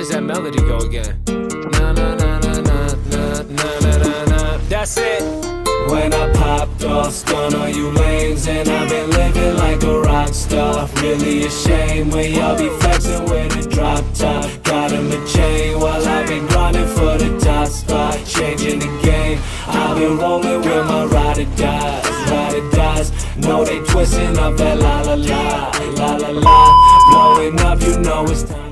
does that melody go again? Na na na na na na na na na. That's it. When I popped off, stun on you lanes And I've been living like a rock star. Really a shame when y'all be flexing with a drop top. Got him a chain while I've been grinding for the top spot. Changing the game. I've been rolling with my ride or dies Ride or dies. Know they twisting up that la la la. La la la. Blowing up, you know it's time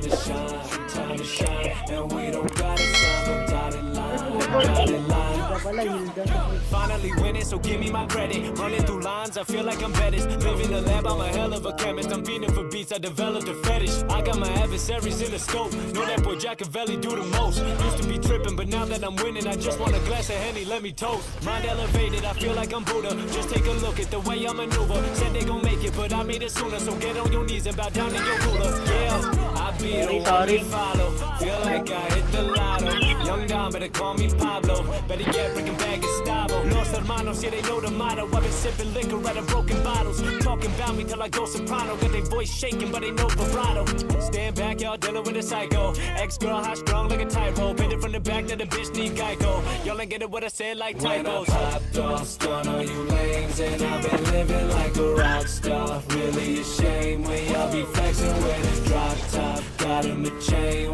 line Hilda Finally winning, so give me my credit. Running through lines, I feel like I'm Bettis. Live in the lab, I'm a hell of a chemist. I'm feeding for beats, I developed a fetish. I got my adversaries in the scope. Know that boy Jackavelli do the most. Used to be tripping, but now that I'm winning, I just want a glass of Henny, let me toast. Mind elevated, I feel like I'm Buddha. Just take a look at the way I maneuver. Said they gon' make it, but I made it sooner. So get on your knees and bow down to your ruler. Yeah, I be the one sorry. follow. Feel like I hit the lotto. Young Don, better call me Pablo. Better get Breaking Bad Gustavo. Los hermanos, yeah, they know the motto. I've been sipping liquor out of broken bottles. Talking about me till I go soprano. Got their voice shaking, but they know vibrato. Stand back, y'all dealing with a psycho. Ex girl, hot strong like a. Bend it from the back, that the bitch need Geico. Y'all ain't get it what I said like When I popped off, stun on you lanes And I've been living like a rock star Really a shame when y'all be flexing with a drop top Got him a chain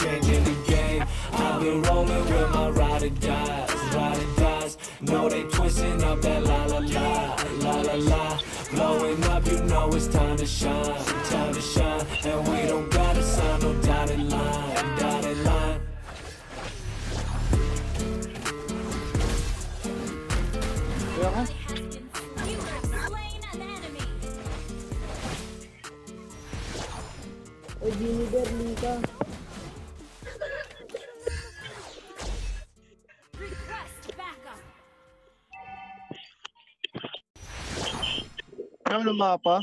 Changing the game. I've been rolling with my ride or dies Ride or dies Know they twisting up that la la la La la la. Blowing up, you know it's time to shine Time to shine Ano mapa?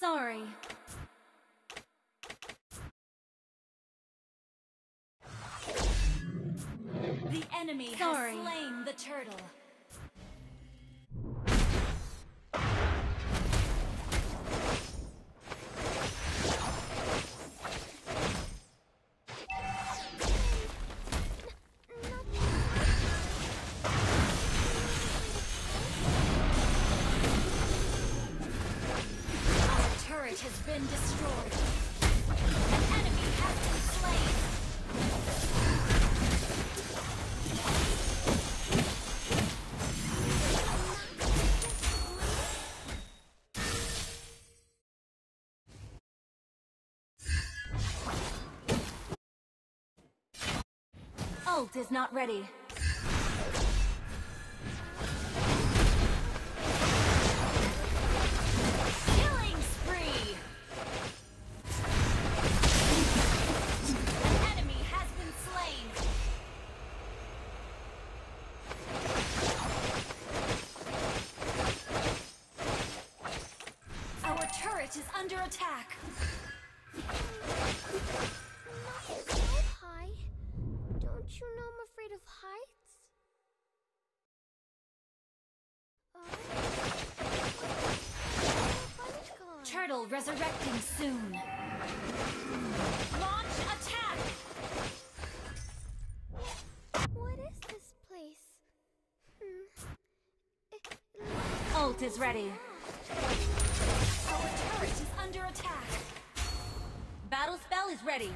Sorry. The enemy Sorry. has slain the turtle. turret has been destroyed. An enemy has been slain. Ult is not ready. under attack. Not so high. Don't you know I'm afraid of heights? Uh, Turtle resurrecting soon. Launch attack! What is this place? Hmm. Ult is ready. Bad. Our turret is under attack. Battle spell is ready.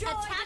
Attack!